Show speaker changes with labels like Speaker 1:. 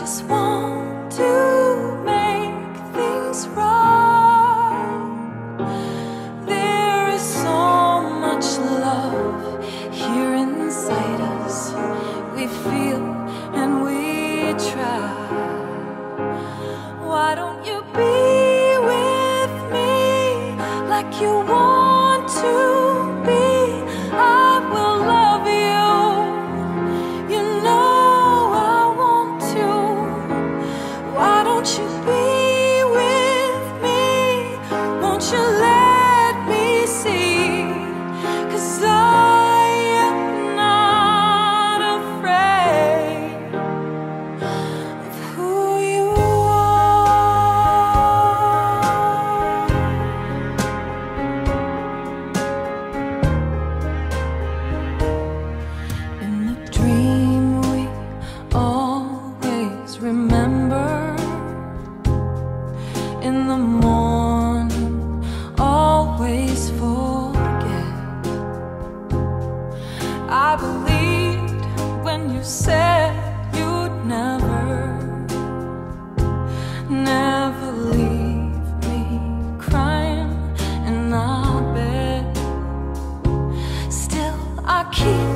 Speaker 1: just want to make things right. There is so much love here inside us. We feel and we try. Why don't you be with me like you want? in the morning always forget. I believed when you said you'd never never leave me crying in our bed. Still I keep